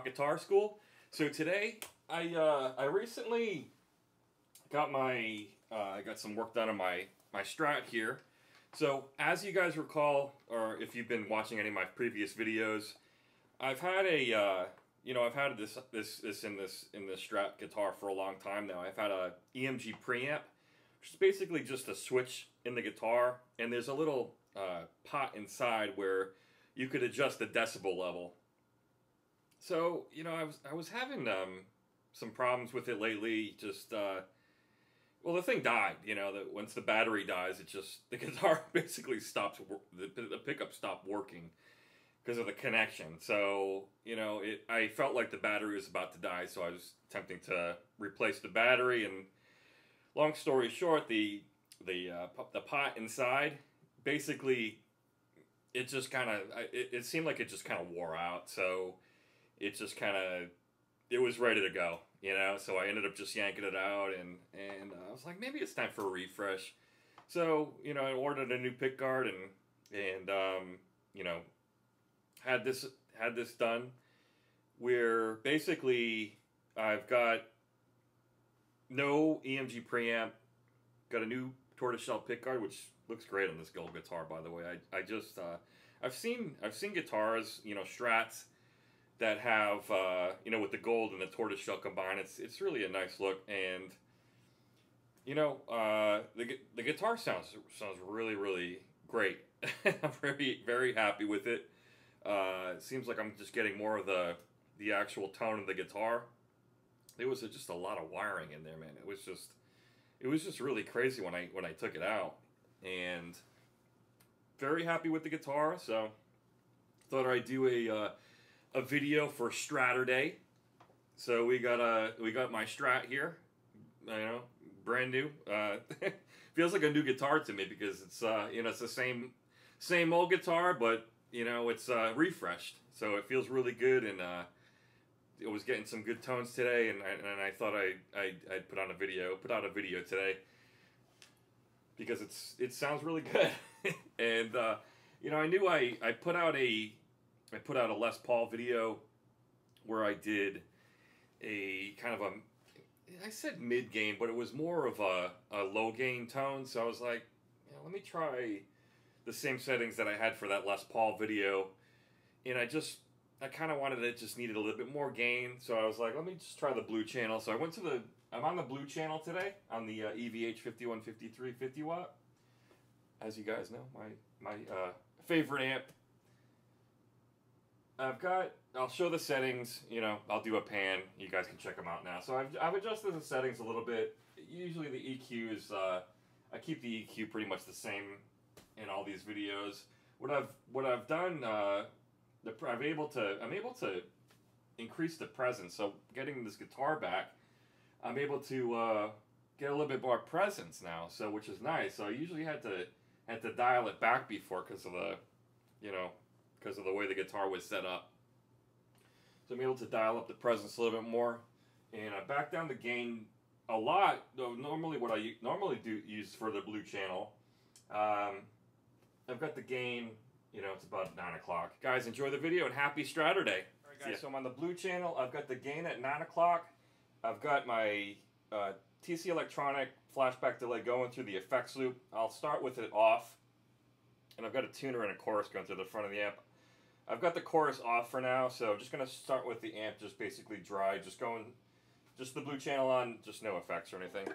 Rock Guitar School. So today, I uh, I recently got my uh, I got some work done on my my Strat here. So as you guys recall, or if you've been watching any of my previous videos, I've had a uh, you know I've had this this this in this in this Strat guitar for a long time now. I've had a EMG preamp, which is basically just a switch in the guitar, and there's a little uh, pot inside where you could adjust the decibel level. So you know, I was I was having um, some problems with it lately. Just uh, well, the thing died. You know, that once the battery dies, it just the guitar basically stops. The, the pickup stopped working because of the connection. So you know, it I felt like the battery was about to die, so I was attempting to replace the battery. And long story short, the the uh, the pot inside basically it just kind of it, it seemed like it just kind of wore out. So it just kind of it was ready to go, you know. So I ended up just yanking it out, and and uh, I was like, maybe it's time for a refresh. So you know, I ordered a new pick guard, and and um, you know, had this had this done. Where basically I've got no EMG preamp, got a new tortoiseshell pick guard, which looks great on this gold guitar, by the way. I, I just uh, I've seen I've seen guitars, you know, Strats that have uh, you know with the gold and the tortoiseshell combined. It's it's really a nice look, and you know uh, the the guitar sounds sounds really really great. I'm very very happy with it. Uh, it seems like I'm just getting more of the the actual tone of the guitar. There was just a lot of wiring in there, man. It was just it was just really crazy when I when I took it out, and very happy with the guitar. So thought I'd do a uh, a video for Straturday. So we got a we got my Strat here, you know, brand new. Uh, feels like a new guitar to me because it's uh, you know it's the same same old guitar, but you know it's uh, refreshed. So it feels really good, and uh, it was getting some good tones today. And I, and I thought I I I'd put on a video, put out a video today because it's it sounds really good. and uh, you know I knew I I put out a I put out a Les Paul video where I did a kind of a I said mid gain, but it was more of a, a low gain tone. So I was like, yeah, let me try the same settings that I had for that Les Paul video. And I just, I kind of wanted it, just needed a little bit more gain. So I was like, let me just try the blue channel. So I went to the, I'm on the blue channel today on the uh, EVH 5150 III 50 watt. As you guys know, my, my uh, favorite amp I've got, I'll show the settings, you know, I'll do a pan. You guys can check them out now. So I've, I've adjusted the settings a little bit. Usually the EQ is, uh, I keep the EQ pretty much the same in all these videos. What I've, what I've done, uh, the, I'm able to, I'm able to increase the presence. So getting this guitar back, I'm able to, uh, get a little bit more presence now. So, which is nice. So I usually had to, had to dial it back before because of the, you know, because of the way the guitar was set up. So I'm able to dial up the presence a little bit more, and I back down the gain a lot. Though normally, what I normally do use for the blue channel, um, I've got the gain. You know, it's about nine o'clock. Guys, enjoy the video and happy Straturday. All right, guys. So I'm on the blue channel. I've got the gain at nine o'clock. I've got my uh, TC Electronic flashback delay going through the effects loop. I'll start with it off, and I've got a tuner and a chorus going through the front of the amp. I've got the chorus off for now, so I'm just going to start with the amp just basically dry, just going, just the blue channel on, just no effects or anything.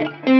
Up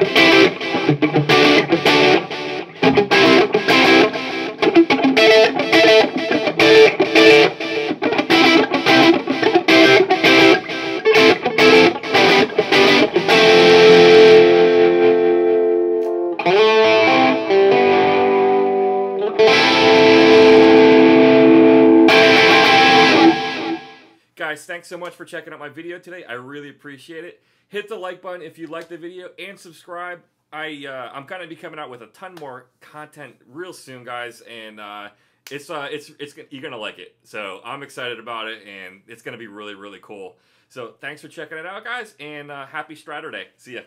thank you Guys, thanks so much for checking out my video today. I really appreciate it. Hit the like button if you like the video and subscribe. I uh, I'm gonna be coming out with a ton more content real soon, guys, and uh, it's uh it's it's you're gonna like it. So I'm excited about it, and it's gonna be really really cool. So thanks for checking it out, guys, and uh, happy Straturday. See ya.